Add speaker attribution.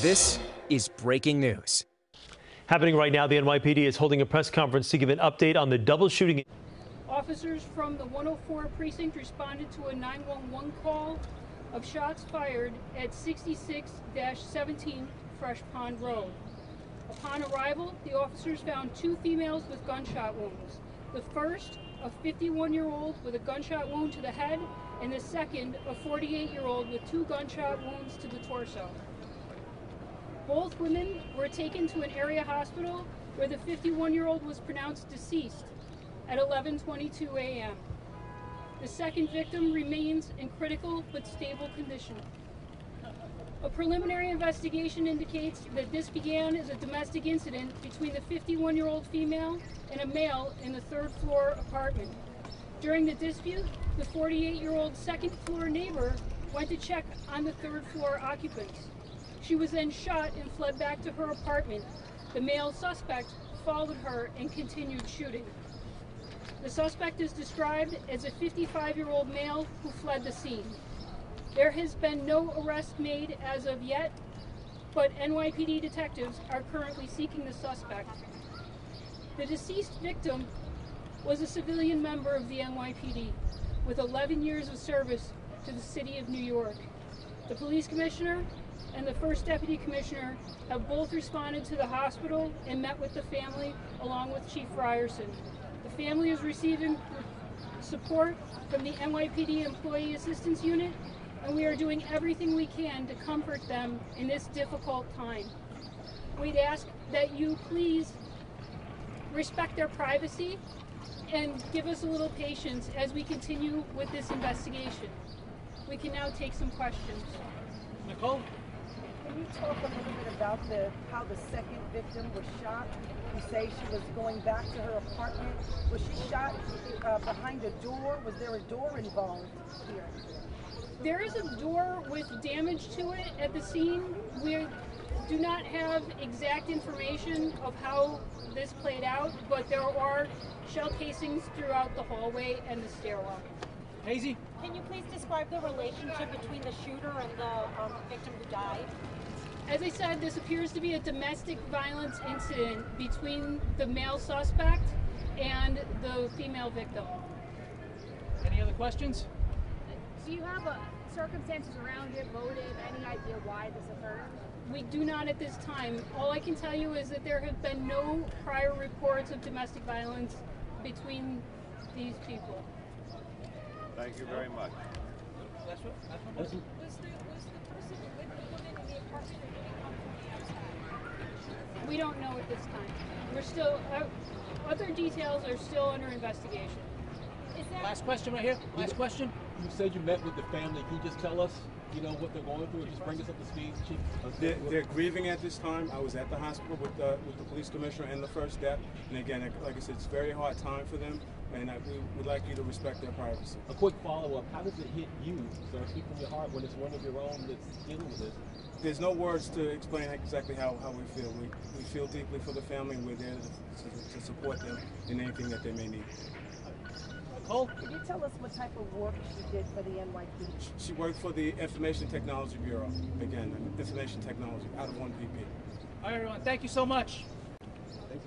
Speaker 1: This is breaking news.
Speaker 2: Happening right now, the NYPD is holding a press conference to give an update on the double shooting.
Speaker 3: Officers from the 104 precinct responded to a 911 call of shots fired at 66-17 Fresh Pond Road. Upon arrival, the officers found two females with gunshot wounds. The first, a 51-year-old with a gunshot wound to the head, and the second, a 48-year-old with two gunshot wounds to the torso. Both women were taken to an area hospital where the 51-year-old was pronounced deceased at 11:22 a.m. The second victim remains in critical but stable condition. A preliminary investigation indicates that this began as a domestic incident between the 51-year-old female and a male in the third floor apartment. During the dispute, the 48-year-old second floor neighbor went to check on the third floor occupants. She was then shot and fled back to her apartment. The male suspect followed her and continued shooting. The suspect is described as a 55-year-old male who fled the scene. There has been no arrest made as of yet, but NYPD detectives are currently seeking the suspect. The deceased victim was a civilian member of the NYPD with 11 years of service to the city of New York. The police commissioner and the first deputy commissioner have both responded to the hospital and met with the family along with Chief Ryerson. The family is receiving support from the NYPD Employee Assistance Unit and we are doing everything we can to comfort them in this difficult time. We'd ask that you please respect their privacy and give us a little patience as we continue with this investigation. We can now take some questions.
Speaker 4: Nicole?
Speaker 5: Can you talk a little bit about the how the second victim was shot? You say she was going back to her apartment. Was she shot uh, behind a door? Was there a door involved here?
Speaker 3: There is a door with damage to it at the scene. We do not have exact information of how this played out, but there are shell casings throughout the hallway and the stairwell.
Speaker 4: Hazy?
Speaker 6: Can you please describe the relationship between the shooter and the um, victim who died?
Speaker 3: As I said, this appears to be a domestic violence incident between the male suspect and the female victim.
Speaker 4: Any other questions?
Speaker 7: Do you have a circumstances around it, motive, any idea why this occurred?
Speaker 3: We do not at this time. All I can tell you is that there have been no prior reports of domestic violence between these people.
Speaker 8: Thank you very much.
Speaker 4: Last one? Last one?
Speaker 6: Was the, was the person with the woman in the apartment
Speaker 3: We don't know at this time. We're still, uh, other details are still under investigation.
Speaker 6: Is that
Speaker 4: Last question right here. Last question.
Speaker 9: You said you met with the family. Can you just tell us, you know, what they're going through? Just bring us up to speed, Chief.
Speaker 8: Uh, they're, they're grieving at this time. I was at the hospital with the, with the police commissioner and the first step. And again, like I said, it's a very hard time for them. And I, we would like you to respect their privacy.
Speaker 9: A quick follow-up. How does it hit you, sir? Speak from your heart when it's one of your own that's dealing with this.
Speaker 8: There's no words to explain exactly how, how we feel. We, we feel deeply for the family and we're there to, to, to support them in anything that they may need.
Speaker 4: Nicole?
Speaker 5: Can you tell us what type of work she did for the NYPD?
Speaker 8: She worked for the Information Technology Bureau. Again, information technology out of one PP.
Speaker 4: All right, everyone. Thank you so much.